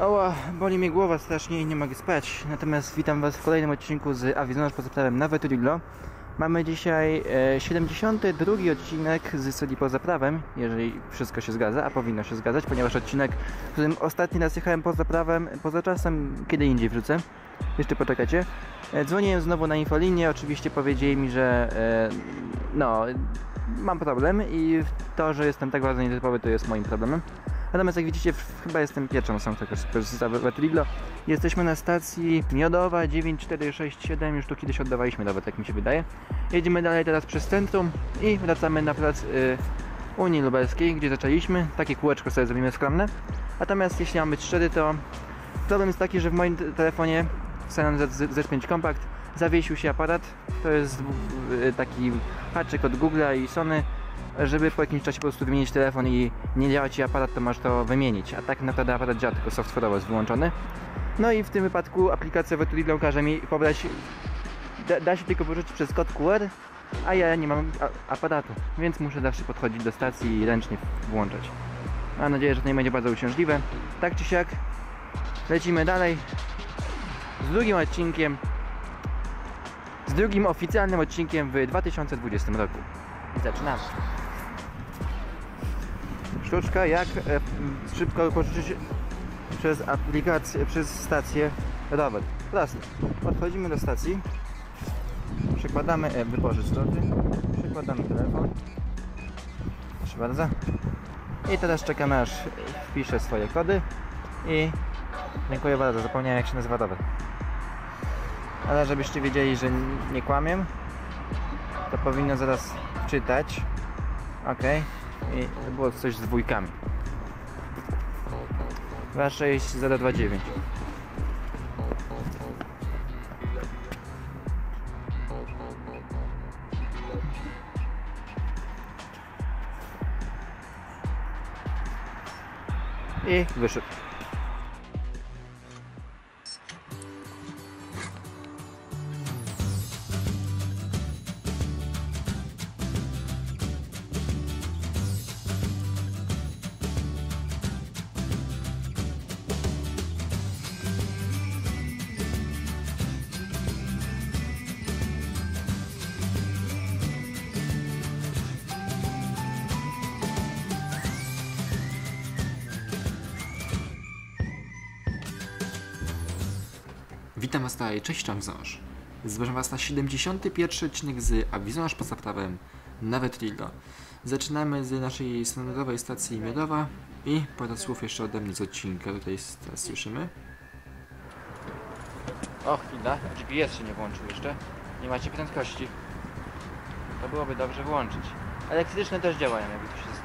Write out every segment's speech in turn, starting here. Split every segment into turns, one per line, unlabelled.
Oła, boli mnie głowa strasznie i nie mogę spać. Natomiast witam Was w kolejnym odcinku z Arizona poza prawem Nawet Riglo. Mamy dzisiaj e, 72 odcinek z Soli poza prawem, jeżeli wszystko się zgadza, a powinno się zgadzać, ponieważ odcinek, w którym ostatni raz jechałem poza prawem, poza czasem, kiedy indziej wrzucę. Jeszcze poczekajcie. E, dzwoniłem znowu na infolinię, oczywiście powiedzieli mi, że e, no, mam problem i to, że jestem tak bardzo nietypowy, to jest moim problemem. Natomiast jak widzicie, chyba jestem która korzysta w Wetriglo. Jesteśmy na stacji Miodowa 9467, już tu kiedyś oddawaliśmy nawet, jak mi się wydaje. Jedziemy dalej teraz przez centrum i wracamy na plac y, Unii Lubelskiej, gdzie zaczęliśmy. Takie kółeczko sobie zrobimy skromne. Natomiast jeśli mam być szczery, to problem jest taki, że w moim te- telefonie Canon Z- Z5 Compact zawiesił się aparat. To jest y, taki haczyk od Google'a i Sony żeby po jakimś czasie po prostu wymienić telefon i nie działa Ci aparat, to masz to wymienić. A tak naprawdę aparat działa, tylko software'owo jest wyłączony. No i w tym wypadku aplikacja Veturillo każe mi pobrać, da, da się tylko wyrzucić przez kod QR, a ja nie mam aparatu, więc muszę zawsze podchodzić do stacji i ręcznie włączać. Mam nadzieję, że to nie będzie bardzo uciążliwe. Tak czy siak, lecimy dalej z drugim odcinkiem, z drugim oficjalnym odcinkiem w 2020 roku. I zaczynamy. Sztuczka jak e, szybko pożyczyć przez aplikację, przez stację rower. Proste. Podchodzimy do stacji, przykładamy e, wypożycz sloty, przykładamy telefon. Proszę bardzo. I teraz czekamy aż wpiszę swoje kody i dziękuję bardzo, zapomniałem jak się nazywa rower. Ale żebyście wiedzieli, że nie kłamię, to powinno zaraz czytać. Ok. I to było coś z dwójkami. 26029. I wyszedł.
Witam Was tutaj, cześć Czamzosz. Zapraszam Was na 71 odcinek z Awizonaż poza prawem nawet Rillo. Zaczynamy z naszej standardowej stacji Miodowa i parę słów jeszcze ode mnie z odcinka, tutaj teraz słyszymy.
O, chwila. GPS się nie włączył jeszcze. Nie macie prędkości. To byłoby dobrze włączyć. Elektryczne też działają, jakby ktoś się.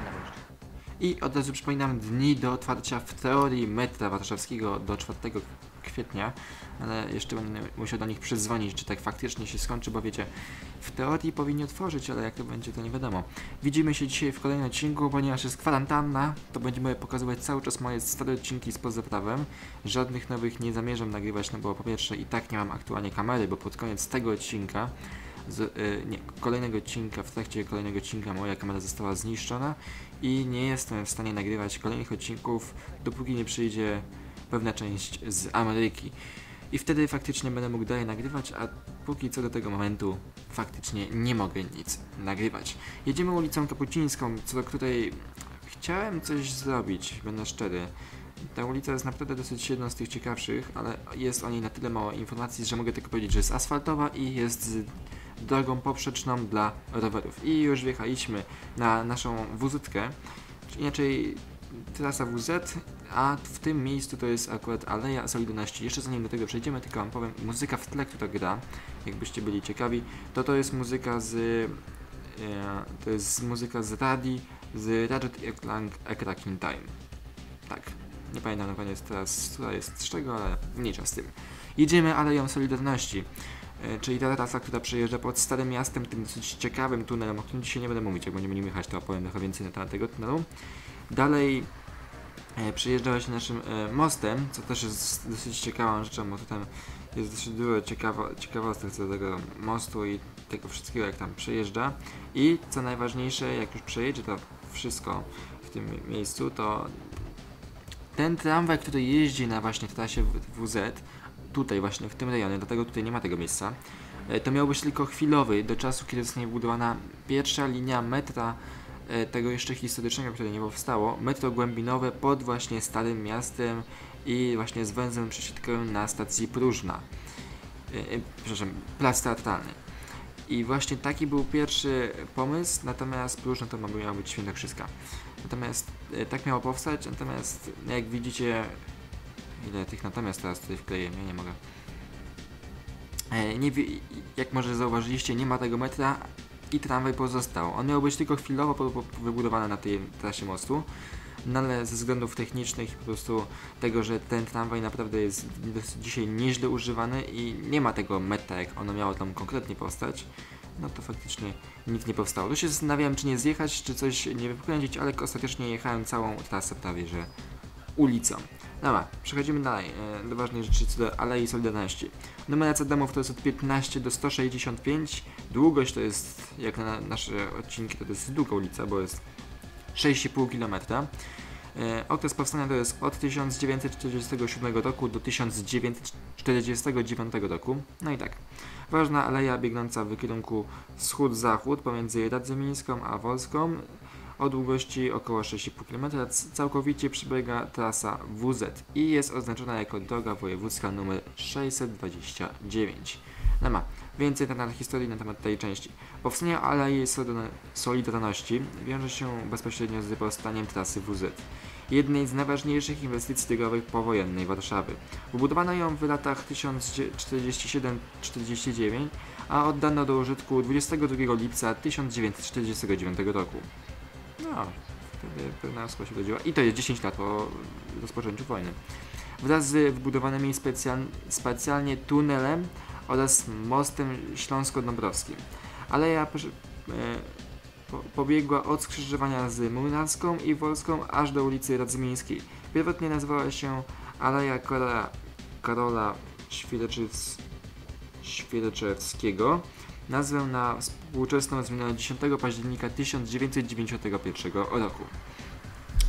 I od razu przypominam dni do otwarcia w teorii metra warszawskiego do 4 kwietnia, ale jeszcze będę musiał do nich przydzwonić, czy tak faktycznie się skończy, bo wiecie, w teorii powinni otworzyć, ale jak to będzie, to nie wiadomo. Widzimy się dzisiaj w kolejnym odcinku, ponieważ jest kwarantanna, to będziemy pokazywać cały czas moje stare odcinki z poza prawem. Żadnych nowych nie zamierzam nagrywać, no bo po pierwsze i tak nie mam aktualnie kamery, bo pod koniec tego odcinka z, y, nie, kolejnego odcinka, w trakcie kolejnego odcinka moja kamera została zniszczona i nie jestem w stanie nagrywać kolejnych odcinków, dopóki nie przyjdzie pewna część z Ameryki. I wtedy faktycznie będę mógł dalej nagrywać, a póki co do tego momentu faktycznie nie mogę nic nagrywać. Jedziemy ulicą Kapucińską, co do której chciałem coś zrobić, będę szczery. Ta ulica jest naprawdę dosyć jedną z tych ciekawszych, ale jest o niej na tyle mało informacji, że mogę tylko powiedzieć, że jest asfaltowa i jest drogą poprzeczną dla rowerów. I już wjechaliśmy na naszą czy inaczej trasa WZ, a w tym miejscu to jest akurat Aleja Solidarności. Jeszcze zanim do tego przejdziemy, tylko wam powiem, muzyka w tle, która gra, jakbyście byli ciekawi, to to jest muzyka z... E, to jest muzyka z Radi, z Ratchet Clank A Crack in Time. Tak, nie pamiętam koniec teraz, która jest z czego, ale mniejsza z tym. Jedziemy Aleją Solidarności. E, czyli ta trasa, która przejeżdża pod Starym Miastem, tym dosyć ciekawym tunelem, o którym dzisiaj nie będę mówić, jak będziemy nim jechać, to opowiem trochę więcej na temat tego tunelu. Dalej e, przejeżdżała się naszym e, mostem, co też jest dosyć ciekawą rzeczą, bo tutaj jest dosyć dużo ciekawo, ciekawostek co do tego mostu i tego wszystkiego, jak tam przejeżdża. I co najważniejsze, jak już przejedzie to wszystko w tym miejscu, to ten tramwaj, który jeździ na właśnie trasie WZ, tutaj właśnie w tym rejonie, dlatego tutaj nie ma tego miejsca, e, to miał być tylko chwilowy, do czasu, kiedy zostanie wybudowana pierwsza linia metra e, tego jeszcze historycznego, które nie powstało, metro głębinowe pod właśnie Starym Miastem i właśnie z węzłem przesiadkowym na stacji Próżna. E, przepraszam, plac teatralny. I właśnie taki był pierwszy pomysł, natomiast Próżna to miała być Świętokrzyska. Natomiast tak miało powstać, natomiast jak widzicie, ile tych natomiast teraz tutaj wkleję, ja nie mogę. E, nie jak może zauważyliście, nie ma tego metra i tramwaj pozostał. On miał być tylko chwilowo wybudowany na tej trasie mostu, no ale ze względów technicznych i po prostu tego, że ten tramwaj naprawdę jest dzisiaj nieźle używany i nie ma tego metra, jak ono miało tam konkretnie powstać, no to faktycznie nic nie powstało. Tu się zastanawiałem, czy nie zjechać, czy coś nie wykręcić, ale ostatecznie jechałem całą trasę prawie, że ulicą. Dobra, przechodzimy dalej e, do ważnej rzeczy co do Alei Solidarności. Numeracja domów to jest od 15 do 165. Długość to jest, jak na nasze odcinki, to jest długa ulica, bo jest 6,5 km. E, okres powstania to jest od 1947 roku do 1949 roku. No i tak. Ważna aleja biegnąca w kierunku wschód-zachód pomiędzy Radzymińską a Wolską o długości około 6,5 km całkowicie przebiega trasa WZ i jest oznaczona jako droga wojewódzka nr 629. No ma więcej na historii na temat tej części. Powstanie Alei Solidarności wiąże się bezpośrednio z powstaniem trasy WZ, jednej z najważniejszych inwestycji drogowych powojennej Warszawy. Wybudowano ją w latach 1947-49, a oddano do użytku 22 lipca 1949 roku. No, wtedy osoba się urodziła. I to jest 10 lat po rozpoczęciu wojny. Wraz z wybudowanymi specjal, specjalnie tunelem oraz mostem śląsko-dąbrowskim. Aleja e, po, pobiegła od skrzyżowania z Młynarską i Wolską aż do ulicy Radzymińskiej. Pierwotnie nazywała się Aleja Karola, Świerczewskiego. Nazwę na współczesną zmieniono 10 października 1991 roku.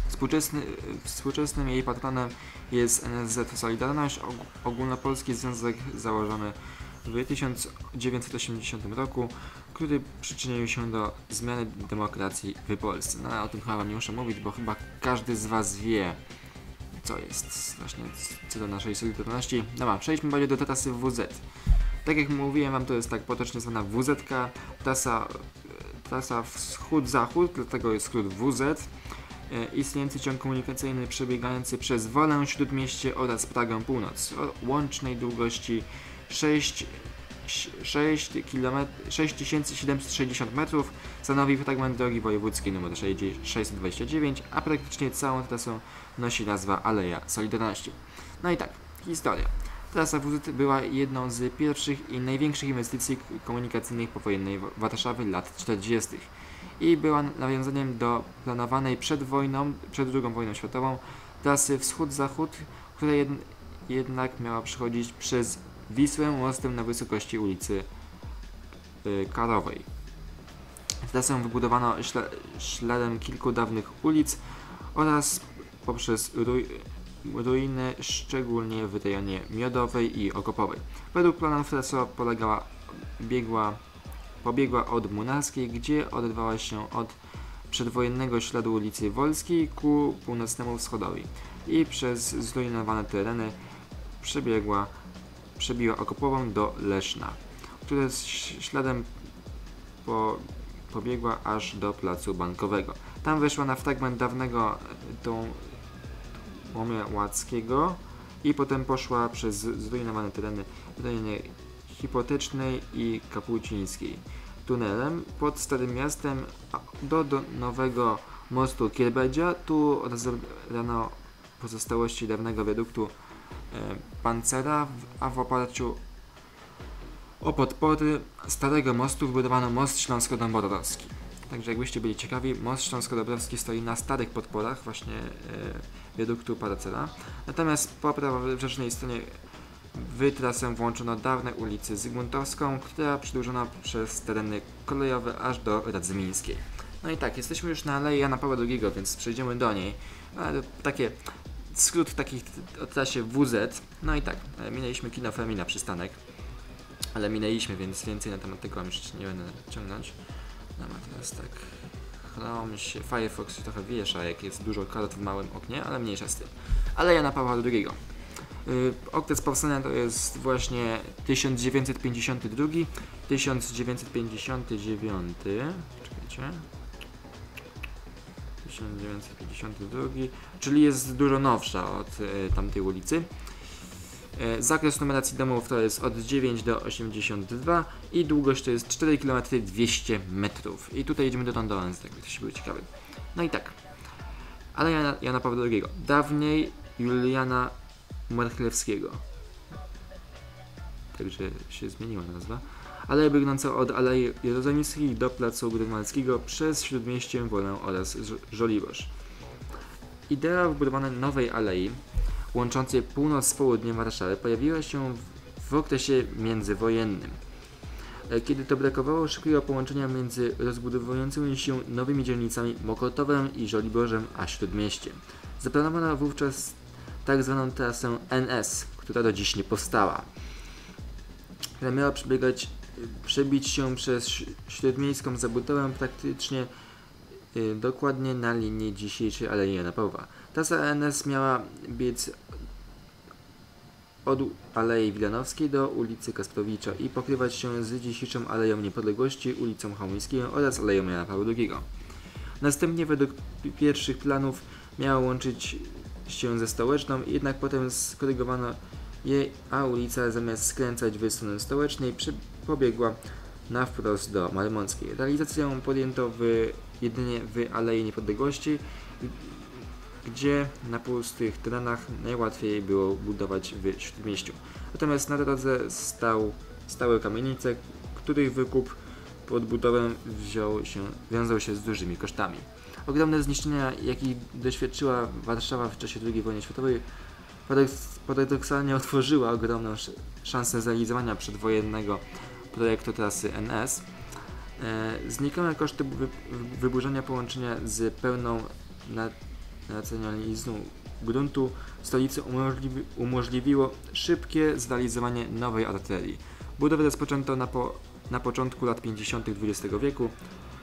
Współczesny, współczesnym jej patronem jest NSZ Solidarność, og- ogólnopolski związek założony w 1980 roku, który przyczynił się do zmiany demokracji w Polsce. No ale o tym chyba nie muszę mówić, bo chyba każdy z was wie, co jest właśnie co do naszej Solidarności. Dobra, przejdźmy bardziej do trasy WZ. Tak jak mówiłem wam, to jest tak potocznie zwana WZ, trasa, trasa wschód-zachód, dlatego jest skrót WZ. E, Istniejący ciąg komunikacyjny przebiegający przez Wolę, Śródmieście oraz Pragę Północ o łącznej długości 6, 6 km, 6760 metrów stanowi fragment drogi wojewódzkiej nr 629, a praktycznie całą trasą nosi nazwa Aleja Solidarności. No i tak, historia. Trasa WZ była jedną z pierwszych i największych inwestycji komunikacyjnych powojennej Warszawy lat 40. i była nawiązaniem do planowanej przed wojną, przed II wojną światową trasy wschód-zachód, która jed, jednak miała przechodzić przez Wisłę mostem na wysokości ulicy y, Karowej. Trasę wybudowano śla, śladem kilku dawnych ulic oraz poprzez ruj, ruiny, szczególnie w rejonie Miodowej i Okopowej. Według planów trasa polegała, biegła, pobiegła od Munarskiej, gdzie odrywała się od przedwojennego śladu ulicy Wolskiej ku północnemu wschodowi i przez zrujnowane tereny przebiegła, przebiła Okopową do Leszna, które śladem po, pobiegła aż do placu bankowego. Tam weszła na fragment dawnego tą Łomia Łackiego i potem poszła przez zrujnowane tereny rejonie Hipotecznej i Kapucińskiej. Tunelem pod Starym Miastem do, do nowego mostu Kierbedzia. Tu rozebrano pozostałości dawnego wiaduktu e, Pancera, a w oparciu o podpory starego mostu wybudowano most Śląsko-Dąbrowski. Także jakbyście byli ciekawi, most Śląsko-Dąbrowski stoi na starych podporach właśnie e, wiaduktu Paracela. Natomiast po prawobrzeżnej stronie w trasę włączono dawne ulicę Zygmuntowską, która przedłużona przez tereny kolejowe aż do Radzymińskiej. No i tak, jesteśmy już na Alei Jana Pawła II, więc przejdziemy do niej. Ale takie skrót takich o trasie WZ. No i tak, e, minęliśmy kino Femina przystanek, ale minęliśmy, więc więcej na temat tego już nie będę ciągnąć. Teraz tak, Chrome się, Firefox się trochę wiesza, jak jest dużo kart w małym oknie, ale mniejsza z tym. Ale Jana Pawła II. Y, okres powstania to jest właśnie 1952, 1959, czekajcie, 1952, czyli jest dużo nowsza od y, tamtej ulicy. Y, zakres numeracji domów to jest od 9 do 82 i długość to jest 4 km 200 metrów. I tutaj jedziemy do Londones, jakby ktoś był ciekawy. No i tak. Ale Jana, Jana Pawła II. Dawniej Juliana Marchlewskiego. Także się zmieniła nazwa. Aleje biegnące od Alei Jerozolimskiej do Placu Grunwaldzkiego przez Śródmieście, Wolę oraz Żoliborz. Idea wbudowania nowej alei łączącej północ z południem Warszawy pojawiła się w okresie międzywojennym. E, kiedy to brakowało szybkiego połączenia między rozbudowującymi się nowymi dzielnicami Mokotowem i Żoliborzem a Śródmieściem. Zaplanowano wówczas tak zwaną trasę NS, która do dziś nie powstała. Która miała przebiegać, przebić się przez śródmiejską zabudowę praktycznie y, dokładnie na linii dzisiejszej Alei Jana Pawła. Trasa NS miała biec od Alei Wilanowskiej do ulicy Kasprowicza i pokrywać się z dzisiejszą Aleją Niepodległości, ulicą Chamuńskiego oraz Aleją Jana Pawła II. Następnie według pierwszych planów miała łączyć się ze stołeczną, jednak potem skorygowano jej, a ulica zamiast skręcać w stronę stołecznej pobiegła na wprost do Marmąckiej. Realizację podjęto w, jedynie w Alei Niepodległości, gdzie na pustych terenach najłatwiej było budować w Śródmieściu. Natomiast na drodze stał, stały kamienice, których wykup pod budowę wziął się, wiązał się z dużymi kosztami. Ogromne zniszczenia, jakich doświadczyła Warszawa w czasie II wojny światowej, paradoksalnie otworzyła ogromną szansę zrealizowania przedwojennego projektu trasy NS. E, znikome koszty wyburzenia połączenia z pełną nacjonalizmu gruntu stolicy umożliwi umożliwiło szybkie zrealizowanie nowej arterii. Budowę rozpoczęto na, po, na początku lat 50. XX wieku,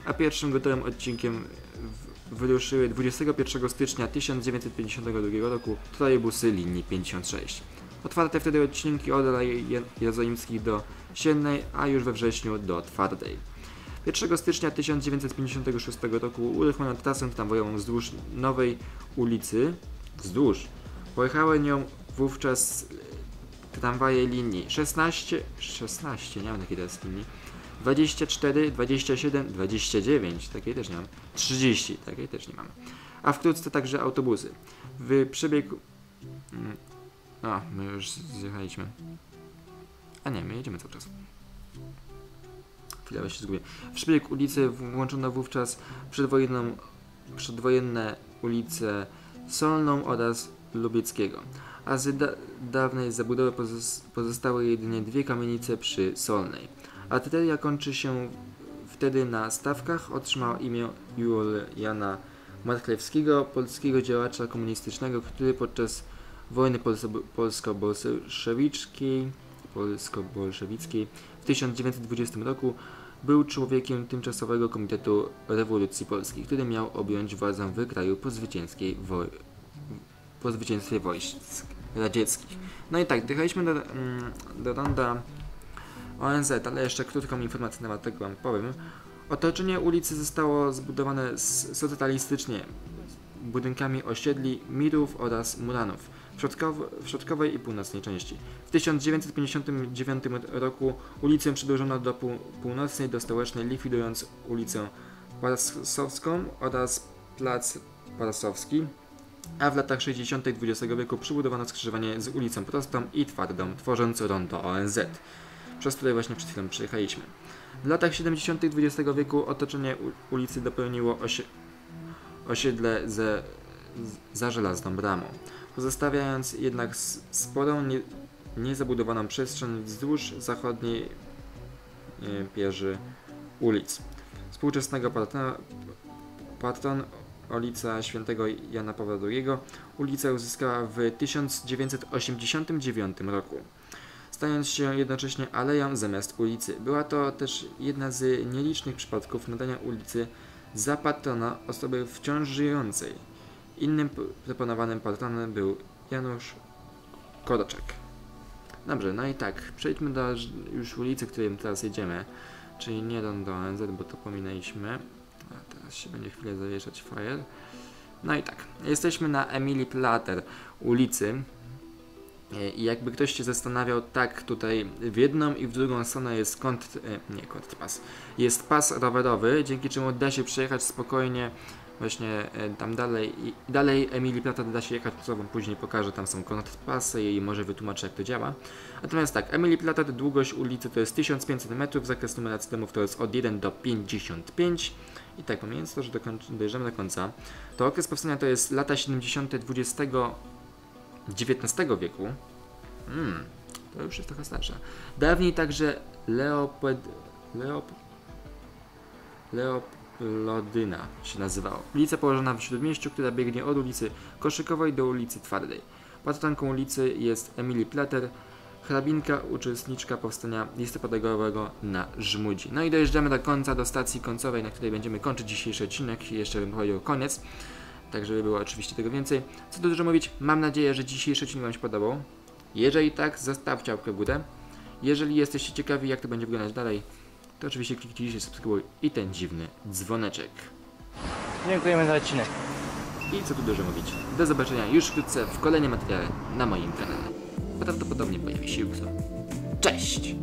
a pierwszym gotowym odcinkiem wyruszyły 21 stycznia 1952 roku trolejbusy linii 56. Otwarte wtedy odcinki od Jerozolimskich do Siennej, a już we wrześniu do Twardej. 1 stycznia 1956 roku uruchomiono trasę tramwajową wzdłuż nowej ulicy. Wzdłuż. Pojechały nią wówczas tramwaje linii 16, 16, nie mam takiej teraz linii, 24, 27, 29, takiej też nie mam. 30, takiej też nie mam. A wkrótce także autobusy. W przebiegu... Mm, a, my już zjechaliśmy. A nie, my jedziemy cały czas. Chwilę się zgubię. W ulicy włączono wówczas przedwojenną, przedwojenne ulice Solną oraz Lubieckiego, a z da dawnej zabudowy pozostały jedynie dwie kamienice przy Solnej. Artyleria kończy się wtedy na stawkach. Otrzymał imię Juliana Marchlewskiego, polskiego działacza komunistycznego, który podczas wojny polsko-bolszewickiej polsko-bolszewickiej w 1920 roku był człowiekiem tymczasowego Komitetu Rewolucji Polskiej, który miał objąć władzę w kraju po, zwycięskiej woj po zwycięstwie wojsk radzieckich. No i tak, dojechaliśmy do, mm, do ronda ONZ, ale jeszcze krótką informację na temat tego Wam powiem. Otoczenie ulicy zostało zbudowane socjalistycznie budynkami osiedli Mirów oraz Muranów w, środkowej i północnej części. W 1959 roku ulicę przedłużono do pół, północnej do stołecznej, likwidując ulicę Parasowską oraz plac Parasowski, a w latach 60. XX wieku przybudowano skrzyżowanie z ulicą Prostą i Twardą, tworząc rondo ONZ przez które właśnie przed chwilą przejechaliśmy. W latach 70. XX wieku otoczenie ulicy dopełniło osie osiedle ze, za żelazną bramą, pozostawiając jednak sporą, nie, niezabudowaną przestrzeń wzdłuż zachodniej e, pierzy ulic. Współczesnego patron, patron ulica Świętego Jana Pawła II. Ulica uzyskała w 1989 roku, stając się jednocześnie aleją zamiast ulicy. Była to też jedna z nielicznych przypadków nadania ulicy za patrona osoby wciąż żyjącej. Innym proponowanym patronem był Janusz Korczak. Dobrze, no i tak, przejdźmy do już ulicy, której teraz jedziemy, czyli nie do, do ONZ, bo to pominęliśmy. A teraz się będzie chwilę zawieszać fire. No i tak, jesteśmy na Emily Plater ulicy. E, I jakby ktoś się zastanawiał, tak tutaj w jedną i w drugą stronę jest kont, e, nie kontrpas, jest pas rowerowy, dzięki czemu da się przejechać spokojnie właśnie e, tam dalej dalej Emily Plata da się jechać, co wam później pokażę, tam są kontrpasy i może wytłumaczę jak to działa. Natomiast tak, Emily Plata długość ulicy to jest 1500 metrów, zakres numeracji domów to jest od 1 do 55 i tak pomijając to, że dojeżdżamy do końca, to okres powstania to jest lata 70. XX XIX wieku. Hmm, to już jest trochę starsza. Dawniej także Leoped... Leop... Leoplodyna się nazywało. Ulica położona w Śródmieściu, która biegnie od ulicy Koszykowej do ulicy Twardej. Patronką ulicy jest Emily Plater, hrabinka, uczestniczka powstania listopadowego na Żmudzi. No i dojeżdżamy do końca, do stacji końcowej, na której będziemy kończyć dzisiejszy odcinek jeszcze bym powiedział koniec, tak żeby było oczywiście tego więcej. Co tu dużo mówić, mam nadzieję, że dzisiejszy odcinek Wam się podobał. Jeżeli tak, zostawcie łapkę w górę. Jeżeli jesteście ciekawi, jak to będzie wyglądać dalej, to oczywiście kliknijcie subskrybuj i ten dziwny dzwoneczek.
Dziękujemy za odcinek.
I co tu dużo mówić. Do zobaczenia już wkrótce w kolejnym materiale na moim kanale. Prawdopodobnie pojawi się jutro. Cześć!